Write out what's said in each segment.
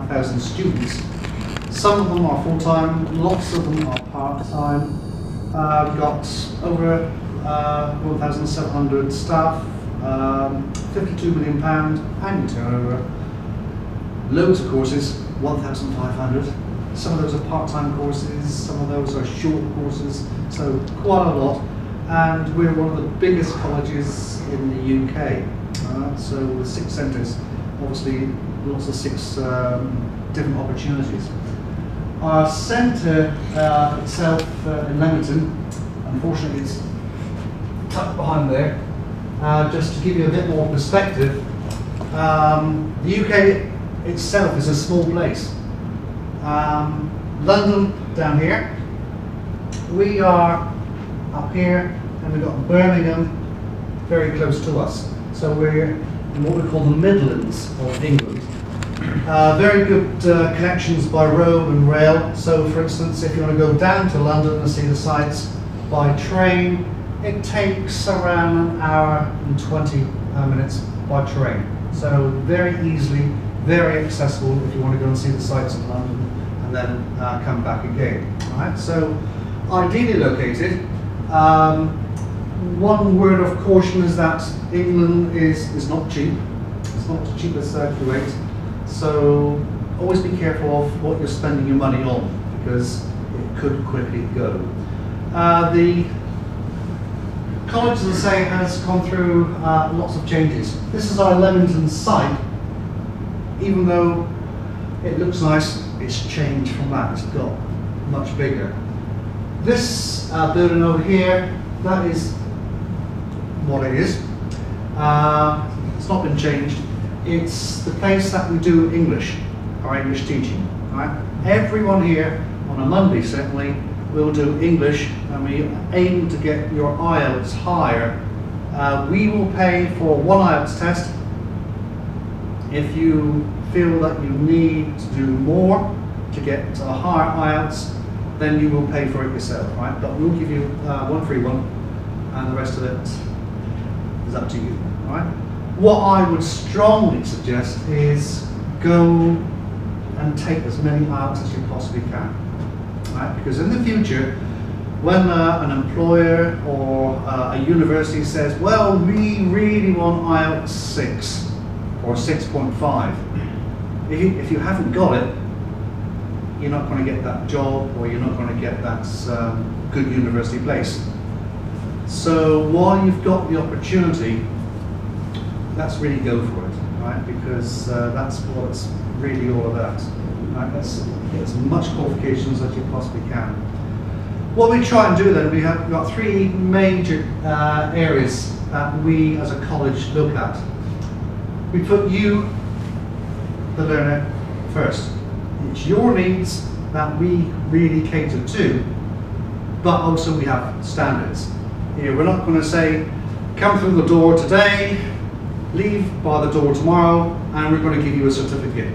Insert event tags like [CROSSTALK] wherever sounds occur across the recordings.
1,000 students. Some of them are full-time, lots of them are part-time. Uh, we've got over uh, 1,700 staff, um, 52 million pound annual turnover, loads of courses, 1,500. Some of those are part-time courses, some of those are short courses, so quite a lot. And we're one of the biggest colleges in the UK. Uh, so with six centres, obviously lots of six um, different opportunities. Our centre uh, itself uh, in Leamington, unfortunately it's tucked behind there. Uh, just to give you a bit more perspective, um, the UK itself is a small place. Um, London down here, we are up here, and we've got Birmingham very close to us. So we're in what we call the Midlands of England. Uh, very good uh, connections by road and rail. So, for instance, if you want to go down to London and see the sights by train, it takes around an hour and 20 uh, minutes by train. So, very easily, very accessible if you want to go and see the sights in London and then uh, come back again. Right. So, ideally located. Um, one word of caution is that England is, is not cheap. It's not as cheap as Kuwait. So always be careful of what you're spending your money on because it could quickly go. Uh, the college, as I say, has gone through uh, lots of changes. This is our Leamington site. Even though it looks nice, it's changed from that. It's got much bigger. This uh, building over here, that is what it is. Uh, it's not been changed. It's the place that we do English, our English teaching. Right? Everyone here on a Monday certainly will do English and we aim to get your IELTS higher. Uh, we will pay for one IELTS test. If you feel that you need to do more to get a higher IELTS, then you will pay for it yourself, right? But we'll give you uh, one free one and the rest of it is up to you. Right? What I would strongly suggest is go and take as many IELTS as you possibly can. Right? Because in the future, when uh, an employer or uh, a university says, well, we really want IELTS 6 or 6.5, if you, if you haven't got it, you're not going to get that job or you're not going to get that um, good university place. So while you've got the opportunity, let's really go for it, right? Because uh, that's what it's really all about. Right? Let's get as much qualifications as you possibly can. What we try and do then, we have got three major uh, areas that we as a college look at. We put you, the learner, first. It's your needs that we really cater to, but also we have standards. Here, we're not going to say, come through the door today, leave by the door tomorrow, and we're going to give you a certificate.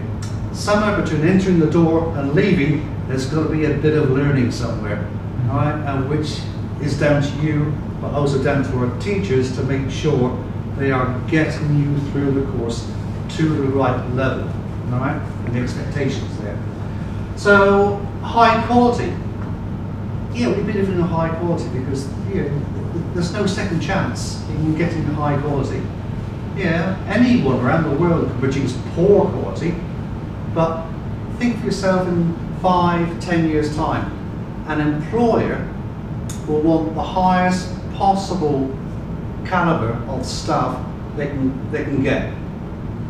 Somewhere between entering the door and leaving, there's got to be a bit of learning somewhere, right? And which is down to you, but also down to our teachers to make sure they are getting you through the course to the right level, all right? And the expectations there. So, high quality. Yeah, we believe in a high quality because know, there's no second chance in getting high quality. Yeah, anyone around the world can produce poor quality, but think for yourself in five, ten years' time, an employer will want the highest possible caliber of staff they can, they can get.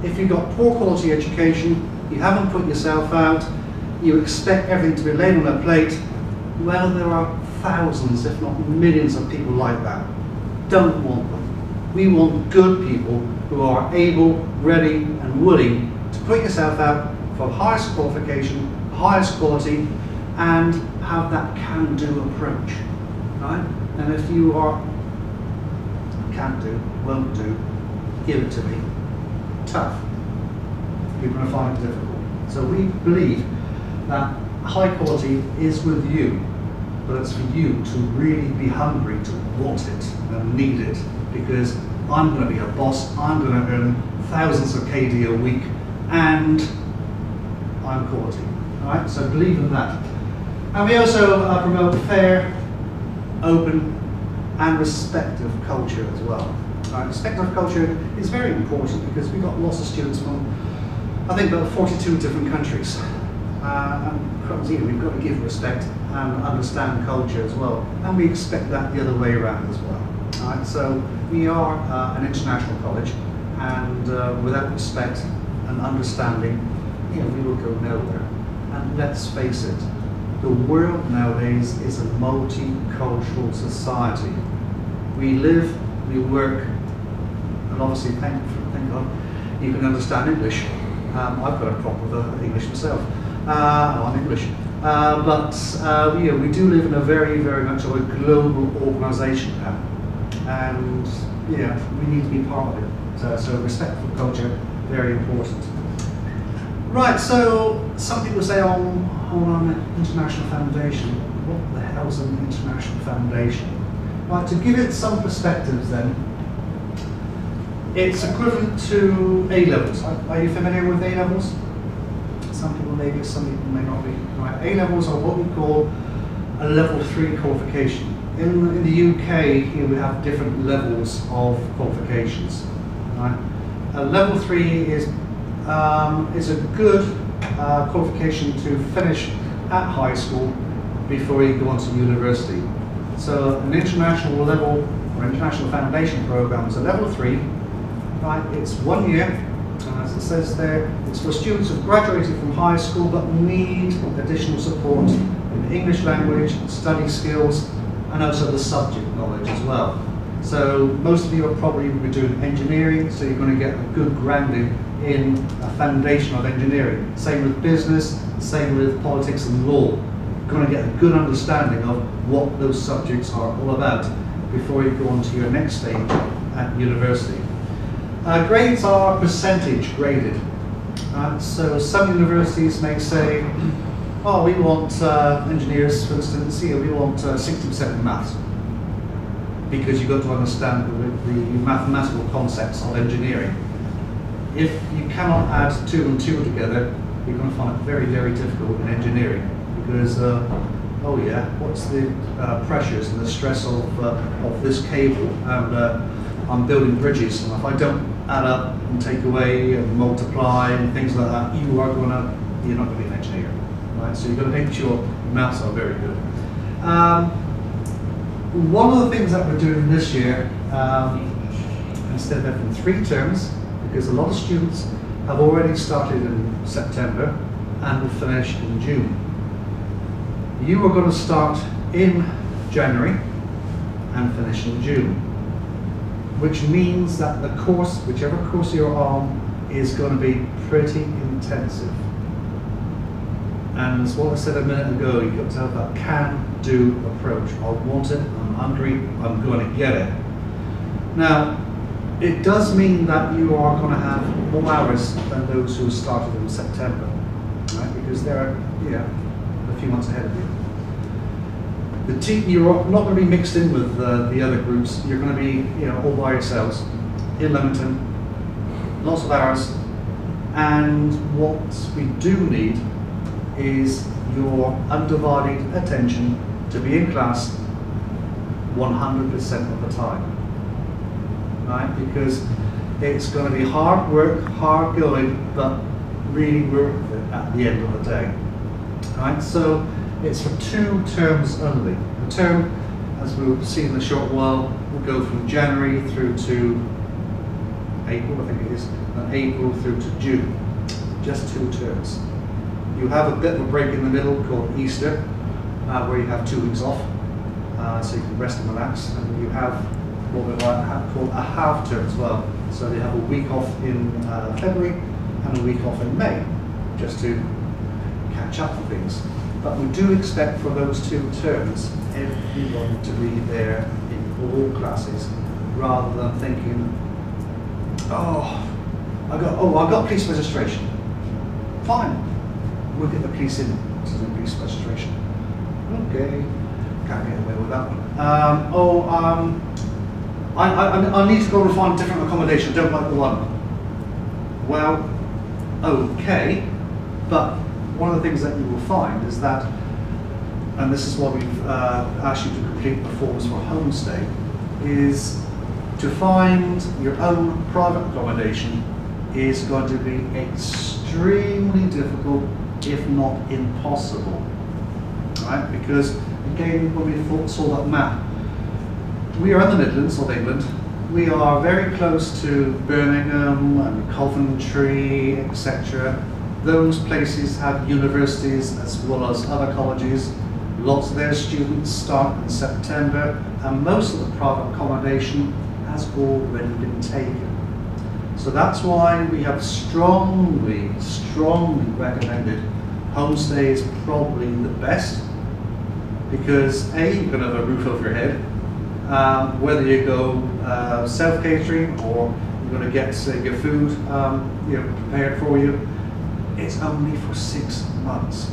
If you've got poor quality education, you haven't put yourself out, you expect everything to be laid on a plate, well, there are thousands, if not millions of people like that. Don't want them. We want good people who are able, ready and willing to put yourself out for highest qualification, highest quality and have that can-do approach. Right? And if you are can't do, won't do, give it to me. Tough. You're going to find it difficult. So we believe that high quality is with you but it's for you to really be hungry to want it and need it because I'm going to be a boss, I'm going to earn thousands of KD a week and I'm quality. All right, so believe in that. And we also uh, promote fair, open, and respectful culture as well. Right, respectful culture is very important because we've got lots of students from, I think, about 42 different countries. Uh, and you know, we've got to give respect and understand culture as well. And we expect that the other way around as well. Right, so we are uh, an international college, and uh, without respect and understanding, you know, we will go nowhere. And let's face it, the world nowadays is a multicultural society. We live, we work, and obviously, thank, thank God, you can understand English. Um, I've got a problem with uh, English myself. Uh, I'm English. Uh, but uh, you know, we do live in a very, very much of a global organisation now. And yeah, we need to be part of it. So, so respect for culture, very important. Right, so some people say oh, oh, on, on an international foundation, what the hell's an international foundation? Right, to give it some perspectives then, it's equivalent to A levels. Are, are you familiar with A levels? Some people may be, some people may not be. Right, A levels are what we call a level three qualification. In, in the UK, here we have different levels of qualifications. Right? A level three is um, is a good uh, qualification to finish at high school before you go on to university. So an international level or international foundation program is a level three, right? It's one year, and as it says there, it's for students who've graduated from high school but need additional support in English language, study skills, and also the subject knowledge as well. So most of you are probably doing engineering, so you're going to get a good grounding in a foundation of engineering. Same with business, same with politics and law. You're going to get a good understanding of what those subjects are all about before you go on to your next stage at university. Uh, grades are percentage graded. Uh, so some universities may say, oh, we want uh, engineers, for instance, here we want 60% uh, maths. Because you've got to understand the, the mathematical concepts of engineering. If you cannot add two and two together, you're going to find it very, very difficult in engineering. Because, uh, oh yeah, what's the uh, pressures and the stress of, uh, of this cable? And I'm building bridges, and if I don't add up and take away and multiply and things like that, you are going to, you're not going to be an engineer, right? So you've got to make sure maths are very good. Um, one of the things that we're doing this year, um, instead of having three terms, because a lot of students have already started in September and will finish in June. You are going to start in January and finish in June, which means that the course, whichever course you're on, is going to be pretty intensive. And as what I said a minute ago, you've got to have that can-do approach. I want it, I'm hungry, I'm going to get it. Now, it does mean that you are going to have more hours than those who started in September, right? Because they're yeah, a few months ahead of you. The team, you're not going to be mixed in with uh, the other groups. You're going to be you know all by yourselves in Leamington, lots of hours, and what we do need is your undivided attention to be in class 100% of the time right? Because it's going to be hard work, hard going, but really worth it at the end of the day. Right? So it's for two terms only. The term, as we'll see in a short while, will go from January through to April, I think it is, and April through to June. Just two terms. You have a bit of a break in the middle called Easter, uh, where you have two weeks off, uh, so you can rest and relax, and you have what we call a half term as well. So they have a week off in uh, February and a week off in May, just to catch up on things. But we do expect for those two terms everyone to be there in all classes, rather than thinking, oh, I got oh I got police registration. Fine, we'll get the police in to do police registration. Okay, can't get away with that one. Um, oh, um, I, I, I need to go and find different accommodation, don't like the one. Well, okay, but one of the things that you will find is that, and this is why we've uh, asked you to complete the forms for homestay, is to find your own private accommodation is going to be extremely difficult, if not impossible. Right? Because again, when we thought, saw that map, we are in the Midlands of England. We are very close to Birmingham and Coventry, etc. Those places have universities as well as other colleges. Lots of their students start in September, and most of the private accommodation has already been taken. So that's why we have strongly, strongly recommended homestay is probably the best because A, you're going to have a roof over your head, um, whether you go uh, self-catering or you're going to get say, your food um, you know, prepared for you, it's only for six months.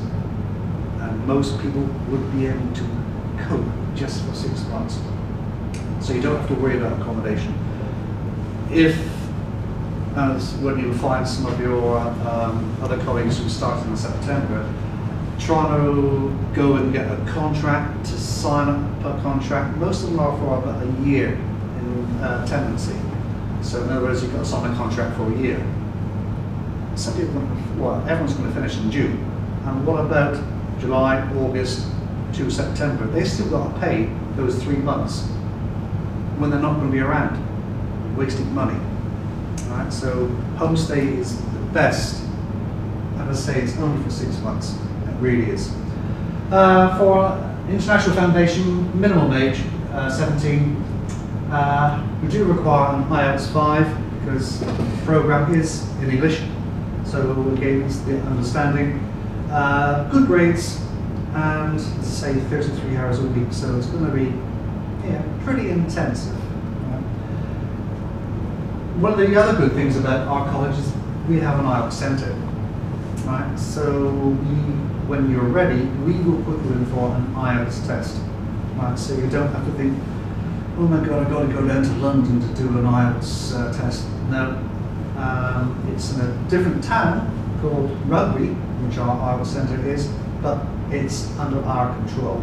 And most people would be able to cope just for six months. So you don't have to worry about accommodation. If, as when you find some of your um, other colleagues who started in September, trying to go and get a contract to sign up a contract, most of them are for about a year in uh, tenancy. So in other words, you've got to sign a contract for a year. Some people, well, everyone's going to finish in June. And what about July, August to September? They still got to pay those three months when they're not going to be around, wasting money. Right? So homestay is the best. And I say, it's only for six months. It really is. Uh, for International Foundation, minimum age, uh, 17. Uh, we do require an IELTS 5 because the program is in English. So again, it's the understanding. Uh, good grades and say 33 hours a week. So it's going to be yeah, pretty intensive. One of the other good things about our college is we have an IELTS centre. Right? So we, when you're ready, we will put you in for an IELTS test. Right? So you don't have to think, oh my god, I've got to go down to London to do an IELTS uh, test. No, um, it's in a different town called Rugby, which our IELTS centre is, but it's under our control.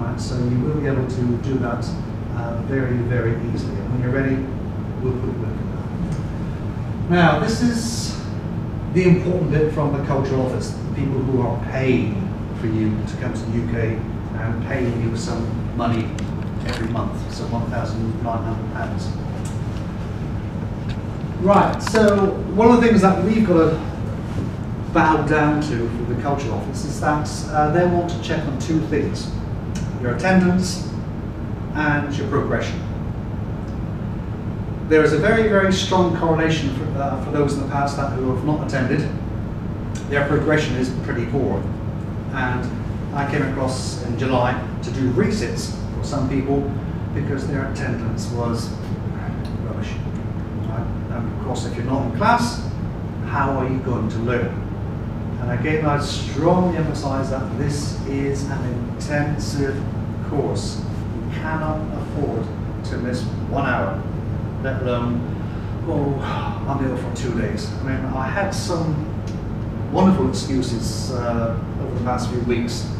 Right? So you will be able to do that uh, very, very easily. And when you're ready, we'll put you in. Now, this is the important bit from the cultural office, the people who are paying for you to come to the UK and paying you some money every month, so £1,900. Right, so one of the things that we've got to bow down to for the cultural office is that uh, they want to check on two things your attendance and your progression. There is a very, very strong correlation for, uh, for those in the past that who have not attended. Their progression is pretty poor. And I came across in July to do resits for some people because their attendance was rubbish. Right? And of course, if you're not in class, how are you going to learn? And again, I strongly emphasize that this is an intensive course. You cannot afford to miss one hour, let alone, oh, I'm ill for two days. I mean, I had some wonderful excuses uh, over the past few weeks.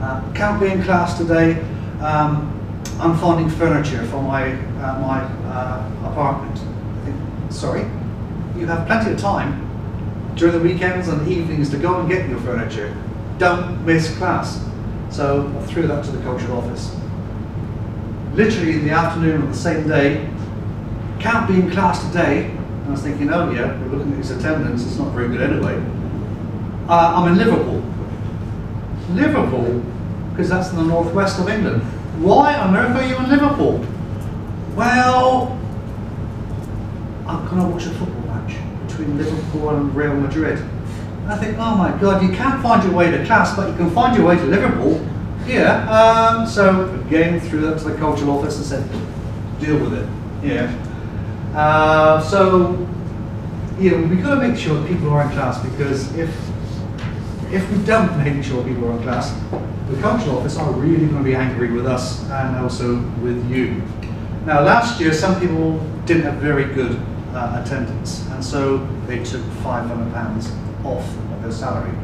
Uh, can't be in class today. Um, I'm finding furniture for my, uh, my uh, apartment. Think, sorry, you have plenty of time during the weekends and evenings to go and get your furniture. Don't miss class. So I threw that to the cultural office. Literally in the afternoon of the same day, can't be in class today. And I was thinking, oh yeah, we're looking at his attendance, it's not very good anyway. Uh, I'm in Liverpool. Liverpool? Because that's in the northwest of England. Why on earth are you in Liverpool? Well, I'm going to watch a football match between Liverpool and Real Madrid. I think, oh my God, you can't find your way to class, but you can find your way to Liverpool. Yeah. Um, so again, threw that to the cultural office and said, deal with it. Yeah. Uh, so, you know, we've got to make sure people are in class because if if we don't make sure people are in class, the cultural office are really going to be angry with us and also with you. Now, last year, some people didn't have very good uh, attendance, and so they took £500 off of their salary.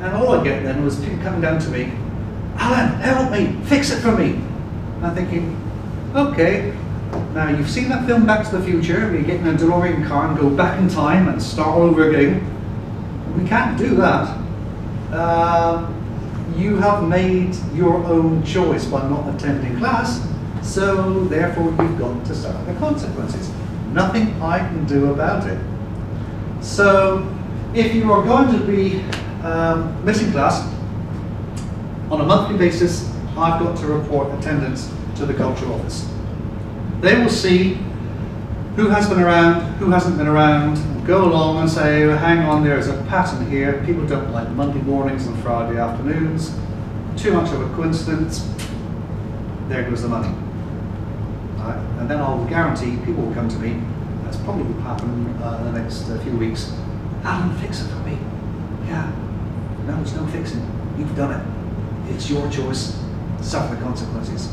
And all I get then was people coming down to me, Alan, help me, fix it for me. And I'm thinking, okay, now you've seen that film Back to the Future, where you get in a DeLorean car and go back in time and start all over again. We can't do that. Uh, you have made your own choice by not attending class, so therefore you've got to suffer the consequences. Nothing I can do about it. So if you are going to be um, missing class on a monthly basis, I've got to report attendance to the cultural office. They will see who has been around, who hasn't been around, go along and say, hang on, there's a pattern here. People don't like Monday mornings and Friday afternoons. Too much of a coincidence. There goes the money. Right? And then I'll guarantee people will come to me. That's probably will happen uh, in the next uh, few weeks. Alan, fix it for me. Yeah. No, there's no fixing. You've done it. It's your choice. Suffer the consequences.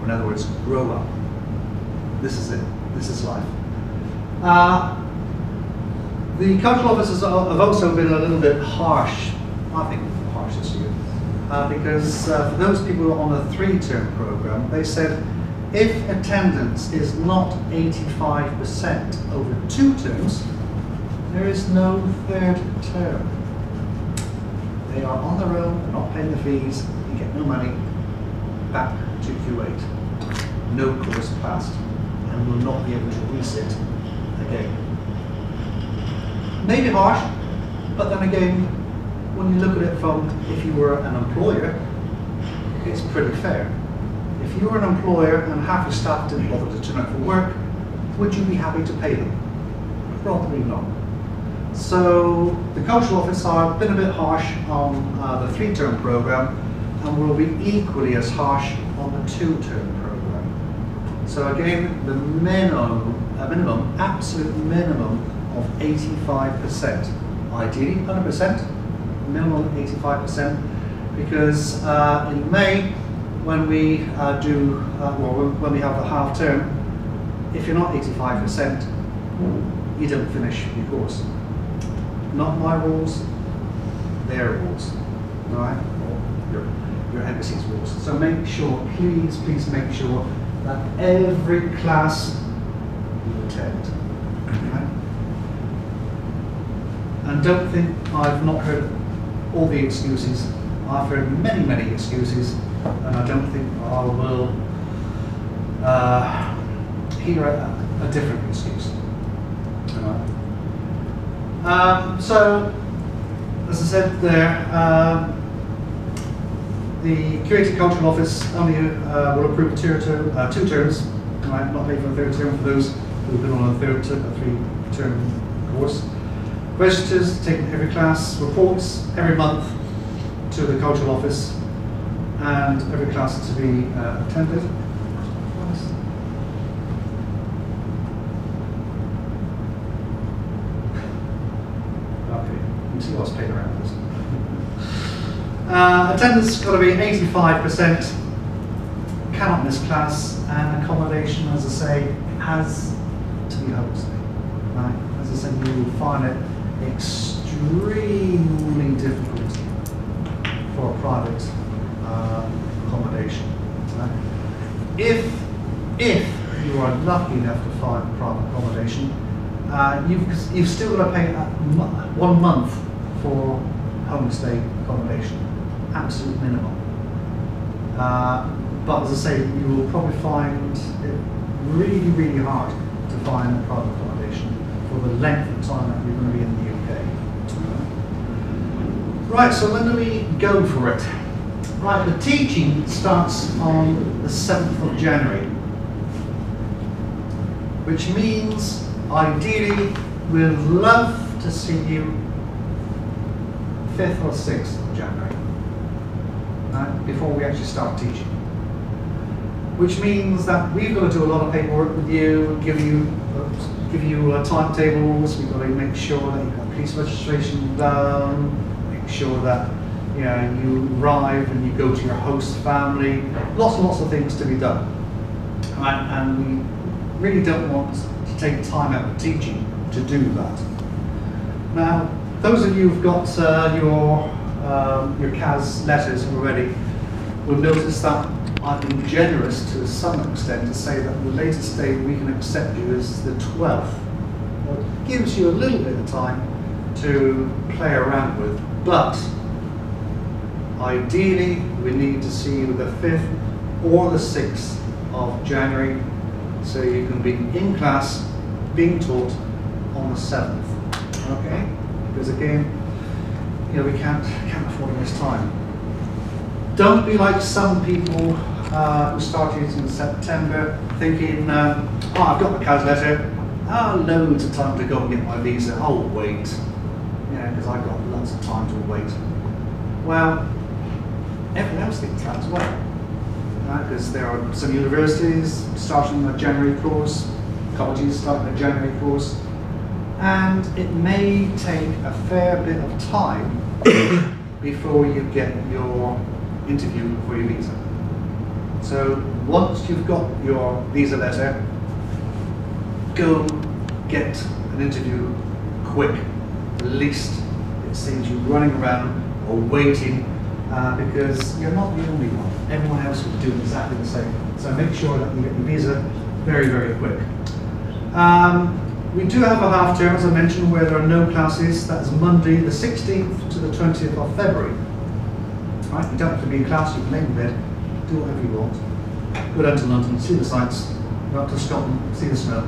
Or in other words, grow up. This is it. This is life. Uh, the cultural officers have also been a little bit harsh, I think harsh this year, uh, because uh, for those people on a three-term program, they said if attendance is not 85% over two terms, there is no third term. They are on their own, they're not paying the fees, you get no money, back to Kuwait. No course passed, and will not be able to resit again maybe harsh, but then again, when you look at it from if you were an employer, it's pretty fair. If you were an employer and half your staff didn't bother to turn up for work, would you be happy to pay them? Probably not. So the cultural office have been a bit harsh on uh, the three-term program and will be equally as harsh on the two-term program. So again, the minimum, uh, minimum, absolute minimum of 85%. Ideally 100%, minimum 85%, because uh, in May, when we uh, do, uh, well, when we have the half term, if you're not 85%, you don't finish your course. Not my rules, their rules, all right? Or your, your embassy's rules. So make sure, please, please make sure that every class you attend. And don't think I've not heard all the excuses. I've heard many, many excuses, and I don't think I will uh, hear a, a, different excuse. Um, so, as I said there, um, the Kuwaiti Cultural Office only uh, will approve two, term, uh, two terms, not pay for a third term for those who've been on a third term, a three-term course. Registers taken every class, reports every month to the cultural office, and every class to be uh, attended. Okay, you can see what's playing around with this. Uh, attendance has got to be 85%, cannot miss class, and accommodation, as I say, has to be hosted. Right? As I said, you will find it extremely difficult for a private uh, accommodation. Right? If, if you are lucky enough to find private accommodation, uh, you've, you've still got to pay one month for homestay accommodation, absolute minimum. Uh, but as I say, you will probably find it really, really hard to find a private accommodation for the length of time that you're going to be in the UK. Right, so when do we go for it? Right, the teaching starts on the 7th of January, which means ideally we'd love to see you 5th or 6th of January, before we actually start teaching. Which means that we've got to do a lot of paperwork with you, give you uh, give you uh, timetables, we've got to make sure that you've got police registration done, make sure that you know you arrive and you go to your host family. Lots and lots of things to be done. And we really don't want to take time out of teaching to do that. Now, those of you who've got uh, your um, your CAS letters already will notice that I've been generous to some extent to say that the latest date we can accept you is the 12th. Well, it gives you a little bit of time to play around with, but ideally we need to see you the 5th or the 6th of January so you can be in class being taught on the 7th. Okay? Because again, you know, we can't, can't afford to miss time. Don't be like some people uh, who started in September thinking, um, oh, I've got the CAS letter, oh, loads of time to go and get my visa, I'll wait. Yeah, because I've got lots of time to wait. Well, everyone else thinks that as well. Because uh, there are some universities starting a January course, colleges starting a January course, and it may take a fair bit of time [COUGHS] before you get your interview for your visa. So once you've got your visa letter, go get an interview quick. At least it saves you running around or waiting uh, because you're not the only one. Everyone else will do exactly the same. So make sure that you get your visa very, very quick. Um, we do have a half term, as I mentioned, where there are no classes. That's Monday, the 16th to the 20th of February. Right? You don't have to be in class, you can lay in bed, do whatever you want. Go down to London, see the sights, go up to Scotland, see the snow.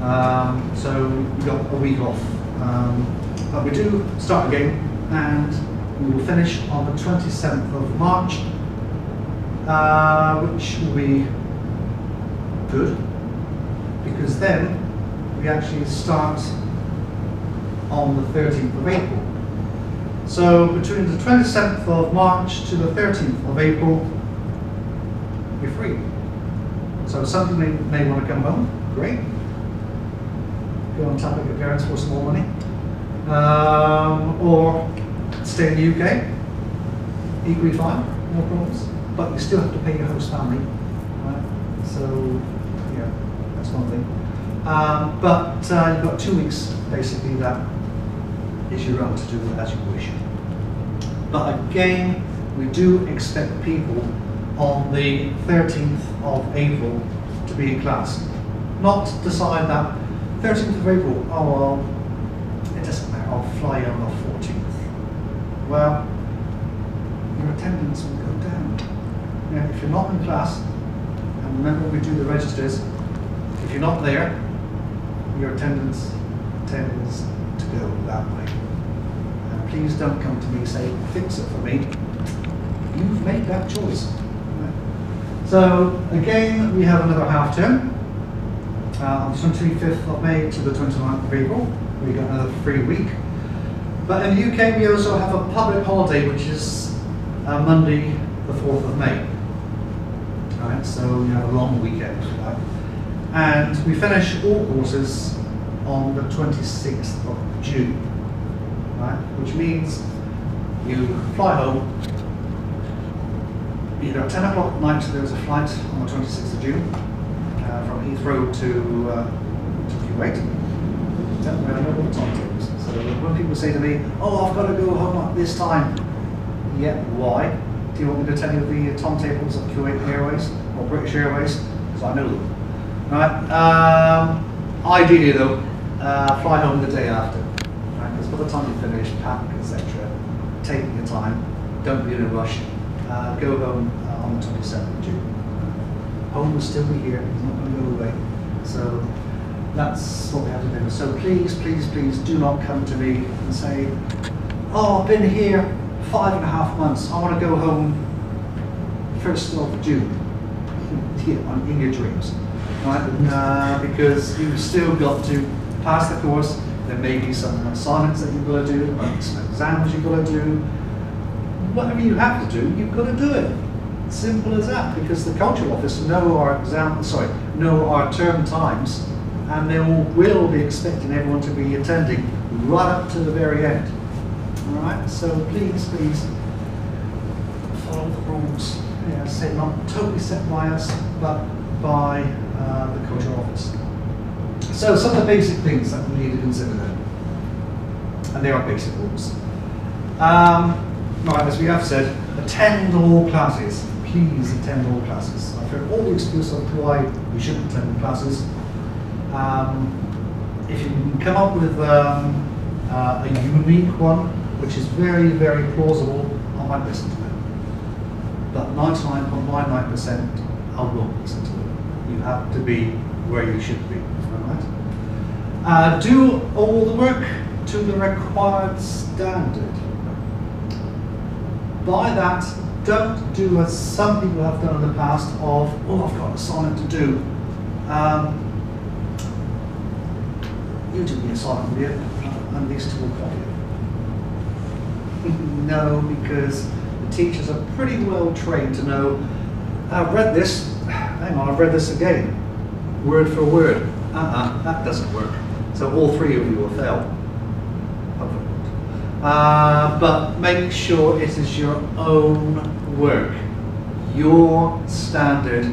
Um, so we've got a week off. Um, but we do start again, and we will finish on the 27th of March, uh, which will be good, because then we actually start on the 13th of April. So between the 27th of March to the 13th of April, you're free. So something may, may want to come home, great. Go on top of your parents for some more money. Um, or stay in the UK, equally fine, no problems. But you still have to pay your host family. Right? So, yeah, that's one thing. Um, but uh, you've got two weeks, basically, that is your own to do as you wish. But again, we do expect people on the 13th of April to be in class. Not decide that 13th of April, oh well, it doesn't matter, I'll fly on the 14th. Well, your attendance will go down. Now, if you're not in class, and remember we do the registers, if you're not there, your attendance tends to go that way. Please don't come to me and say, fix it for me. You've made that choice. So again, we have another half term. Uh, on the 25th of May to the 29th of April, we got another free week. But in the UK, we also have a public holiday, which is uh, Monday, the 4th of May. All right, so we have a long weekend. And we finish all courses on the 26th of June, right? Which means you fly home, you know, 10 o'clock at night there was a flight on the 26th of June uh, from Heathrow to, uh, to Kuwait. Don't know what timetables. So when people say to me, oh, I've got to go home at this time, yeah, why? Do you want me to tell you the timetables of Kuwait Airways or British Airways? Because I know them. Right. Um, ideally, though, uh, fly home the day after. The time you finish, pack, etc., take your time. Don't be in a rush. Uh, go home uh, on the 27th of June. Home will still be here. It's not going to go away. So that's what we have to do. So please, please, please do not come to me and say, "Oh, I've been here five and a half months. I want to go home first of June." [LAUGHS] in your dreams right? Uh, because you've still got to pass the course. There may be some assignments that you've got to do, some exams you've got to do. Whatever you have to do, you've got to do it. Simple as that, because the cultural office know our exam, sorry, know our term times, and they will, will be expecting everyone to be attending right up to the very end. All right, so please, please follow the rules. Yeah, say not totally set by us, but by uh, the cultural office. So some of the basic things that we need to consider then, and they are basic rules. Um, right, as we have said, attend all classes. Please attend all classes. I've heard all the excuses of why we shouldn't attend classes. Um, if you can come up with um, uh, a unique one, which is very, very plausible, I might listen to it. But 99.99% I won't listen to it. You have to be where you should be. Uh, do all the work to the required standard. By that, don't do as some people have done in the past of, oh, I've got an assignment to do. Um, you do the assignment, will you? And these two will copy it. no, because the teachers are pretty well trained to know, I've read this, [SIGHS] hang on, I've read this again, word for word. Uh-uh, that doesn't work. So all three of you will fail. Uh, but make sure it is your own work, your standard,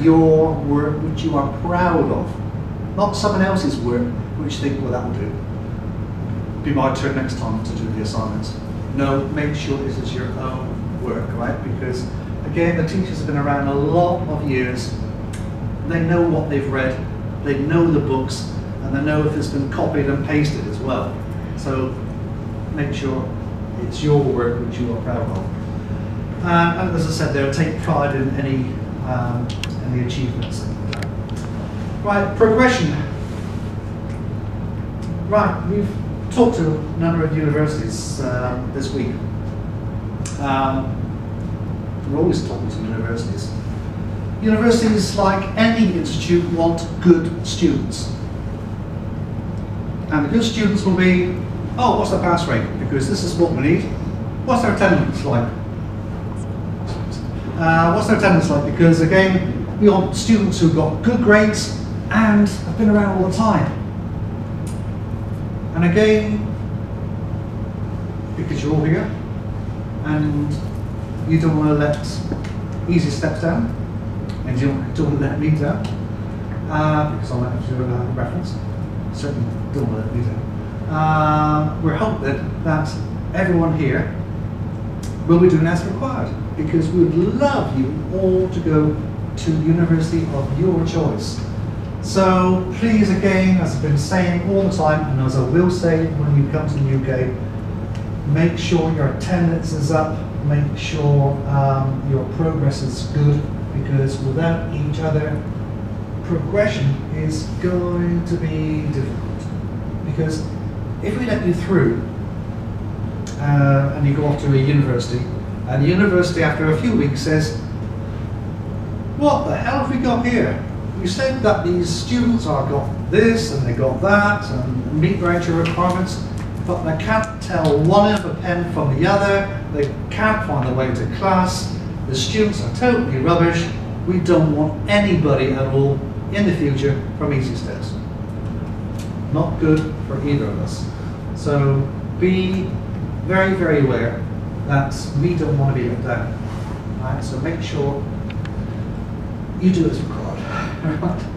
your work which you are proud of, not someone else's work which you think, well, that will do. Be my turn next time to do the assignments. No, make sure this is your own work, right? Because again, the teachers have been around a lot of years. They know what they've read, they know the books, and they know if it's been copied and pasted as well. So make sure it's your work which you are proud of. Um, and as I said, they'll take pride in any um, any achievements. Right, progression. Right, we've talked to a number of universities uh, this week. Um, we're always talking to universities. Universities, like any institute, want good students. And the good students will be oh, what's the pass rate? Because this is what we need. What's their attendance like? Uh, what's their attendance like? Because again, we want students who've got good grades and have been around all the time. And again, because you're all here, and you don't want to let Easy Steps down, and you don't, want to let me down, uh, because I might have to do a reference. To let me uh, we're hoping that everyone here will be doing as required because we would love you all to go to the university of your choice. So please again, as I've been saying all the time, and as I will say when you come to the UK, make sure your attendance is up, make sure um, your progress is good, because without each other, progression is going to be difficult. Because if we let you through uh, and you go off to a university, and the university after a few weeks says, what the hell have we got here? You said that these students are got this and they got that and meet graduate requirements, but they can't tell one of a pen from the other, they can't find their way to class, the students are totally rubbish, we don't want anybody at all in the future from Easy Steps. Not good for either of us. So be very, very aware that we don't want to be let down. Right? So make sure you do as [LAUGHS] required.